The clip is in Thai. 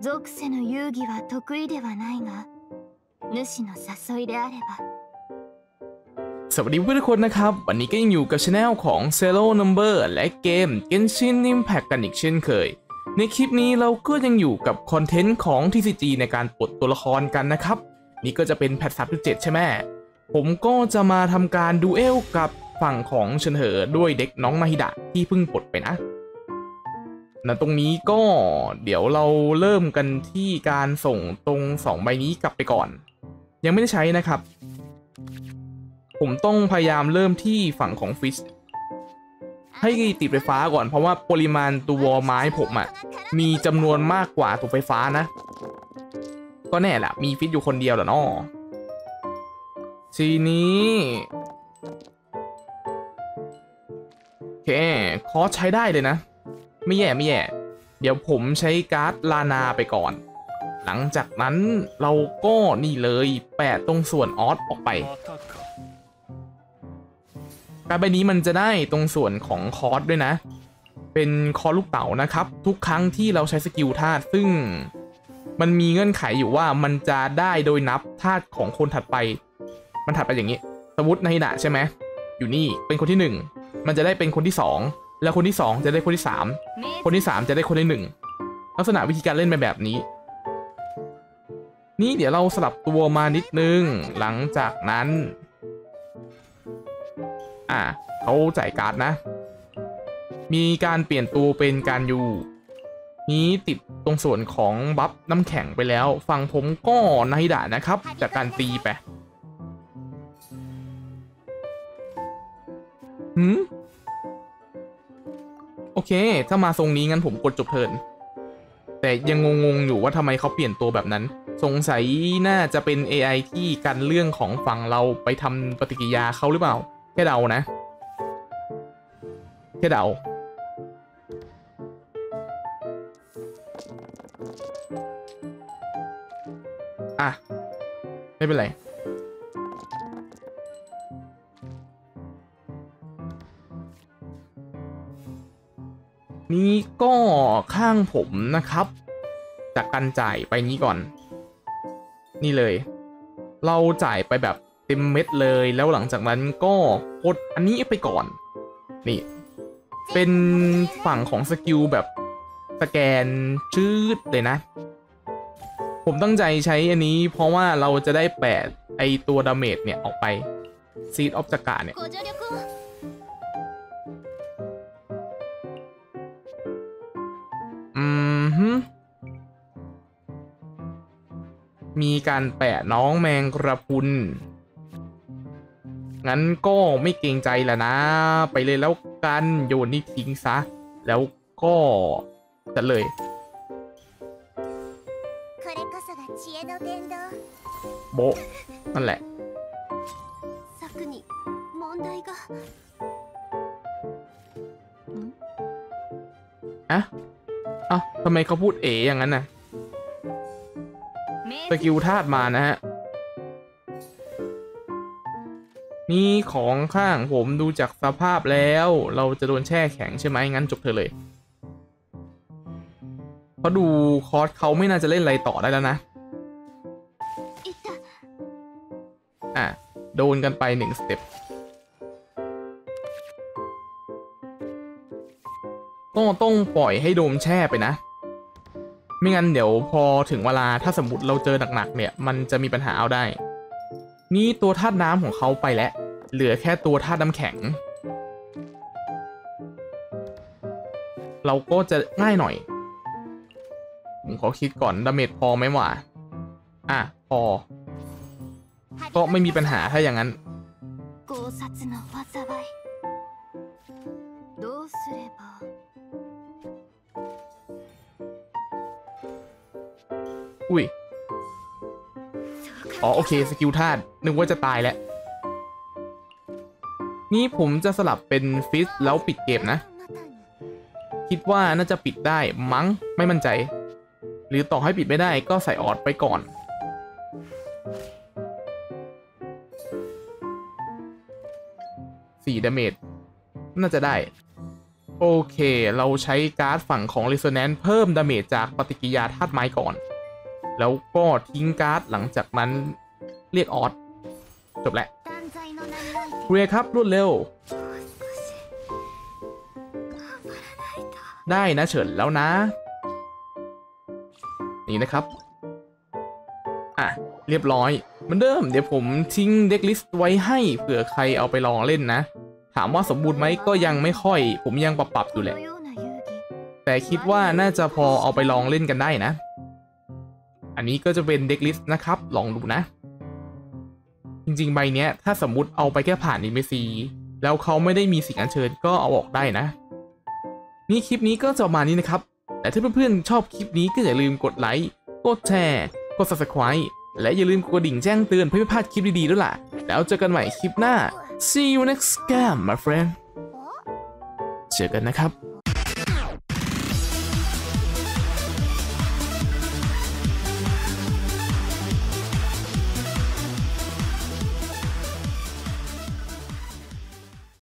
属性の遊戯は得意ではないが主の誘いであれば สวัสดีเพื่อนทุกคนนะครับ วันนี้ก็ยังอยู่กับช anel ของ Zero Number และเกม Genshin Impact กันอีกเช่นเคย ในคลิปนี้เราก็ยังอยู่กับคอนเทนต์ของ TCG ในการปลดตัวละครกันนะครับ นี่ก็จะเป็นแพท3.7 ใช่ไหม ผมก็จะมาทำการดูเอลกับฝั่งของเฉินเหอด้วยเด็กน้องนาฮิดะที่เพิ่งปลดไปนะ นะตรงนี้ก็เดี๋ยวเราเริ่มกันที่การส่งตรง 2 ใบนี้กลับไปก่อน ยังไม่ได้ใช้นะครับ ผมต้องพยายามเริ่มที่ฝั่งของฟิชให้ติดไฟฟ้าก่อนเพราะว่าปริมาณตัวไม้ผมอะมีจำนวนมากกว่าตัวไฟฟ้านะ ก็แน่แหละมีฟิตอยู่คนเดียวแหละเนาะทีนี้โอเคก็ใช้ได้เลยนะ ไม่แย่ไม่แย่ เดี๋ยวผมใช้การ์ด Rana ไปก่อน หลังจากนั้นเราก็นี่เลยแปะตรงส่วน Oz ออกไปการ์ดใบนี้มันจะได้ตรงส่วนของคอร์สด้วยนะ เป็นคอร์สลูกเต๋านะครับ ทุกครั้งที่เราใช้ skill ธาตุซึ่งมันมีเงื่อนไขอยู่ว่ามันจะได้โดยนับธาตุของคนถัดไป มันถัดไปอย่างนี้ สมมติในดะใช่ไหมอยู่นี่เป็นคนที่ 1 มันจะได้เป็นคนที่ 2 แล้วคนที่ 2 จะได้คนที่ 3 คนที่ 3 จะได้คนที่ 1 ลักษณะวิธีการเล่นเป็นแบบนี้ นี่เดี๋ยวเราสลับตัวมานิดนึง หลังจากนั้น อ่าเขาจ่ายการ์ดนะ มีการเปลี่ยนตัวเป็นการยูนี้ติดตรงส่วนของบัฟน้ำแข็งไปแล้วฝั่งผมก็นายด่านะครับ จากการตีไปหืม โอเค ถ้ามาทรงนี้งั้นผมกดจบเทินแต่ยังงงๆอยู่ว่าทำไมเขาเปลี่ยนตัวแบบนั้น สงสัยน่าจะเป็น AI ที่กันเรื่องของฝั่งเราไปทำปฏิกิยาเขาหรือเปล่า แค่เดานะ แค่เดา อะ ไม่เป็นไร นี่ก็ข้างผมนะครับ จากการจ่ายไปนี้ก่อน นี่เลย เราจ่ายไปแบบเต็มเม็ดเลยแล้วหลังจากนั้นก็กดอันนี้ไปก่อน นี่ เป็นฝั่งของสกิลแบบสแกนชืดเลยนะ ผมตั้งใจใช้อันนี้เพราะว่าเราจะได้แปะไอตัว damage เนี่ยออกไป Seed of Skandha เนี่ย มีการแปะน้องแมงกะพรุน งั้นก็ไม่เกรงใจและนะ ไปเลยแล้วกันโยนนี่ทิ้งซะ แล้วก็จะเลยโบนั่นแหละอะอะทำไมเขาพูดเอ๋อย่างนั้นน่ะ สกิลธาตุมานะฮะ นี่ของข้างผมดูจากสภาพแล้ว เราจะโดนแช่แข็งใช่ไหมงั้นจบเธอเลยเพราะดูคอร์สเขาไม่น่าจะเล่นอะไรต่อได้แล้วนะ อะ โดนกันไปหนึ่งสเต็ปก็ต้องปล่อยให้โดมแช่ไปนะ ไม่งั้นเดี๋ยวพอถึงเวลาถ้าสมมติเราเจอหนักๆเนี่ย มันจะมีปัญหาเอาได้ นี่ตัวธาตุน้ำของเขาไปแล้ว เหลือแค่ตัวธาตุน้ำแข็ง เราก็จะง่ายหน่อย ผมขอคิดก่อนดาเมจพอไหมวะอ่ะ พอ ก็ไม่มีปัญหาถ้าอย่างนั้น 考察の災いどうすれば อ๋อโอเค skill ธาตุนึกว่าจะตายแล้ว นี่ผมจะสลับเป็น Fischl แล้วปิดเกมนะ คิดว่าน่าจะปิดได้มั้งไม่มั่นใจ หรือต่อให้ปิดไม่ได้ก็ใส่ Oz ไปก่อนสี่ damage น่าจะได้ โอเค เราใช้การ์ดฝั่งของ Resonance เพิ่ม damage จากปฏิกิริยาธาตุไม้ก่อน แล้วก็ทิ้งการ์ดหลังจากนั้นเรียกออสจบแล้วเรียครับรวดเร็ว ได้นะเฉินแล้วนะ นี่นะครับ อะ เรียบร้อยเหมือนเดิม เดี๋ยวผมทิ้งเด็กลิสต์ไว้ให้เผื่อใครเอาไปลองเล่นนะ ถามว่าสมบูรณ์ไหมก็ยังไม่ค่อย ผมยังปรับปรับอยู่แหละ แต่คิดว่าน่าจะพอเอาไปลองเล่นกันได้นะ อันนี้ก็จะเป็นเด็กลิสต์นะครับ ลองดูนะ จริงๆ ใบเนี้ย ถ้าสมมุติเอาไปแค่ผ่านอิมซีแล้วเขาไม่ได้มีสิ่งอัญเชิญก็เอาออกได้นะ นี่คลิปนี้ก็จะมานี้นะครับ แต่ถ้าเพื่อนๆ ชอบคลิปนี้ก็อย่าลืมกดไลค์ กดแชร์ กด subscribe และอย่าลืมกดกระดิ่งแจ้งเตือนเพื่อไม่พลาดคลิปดีๆด้วยล่ะ แล้วเจอกันใหม่คลิปหน้า see you next time my friend เจอกันนะครับ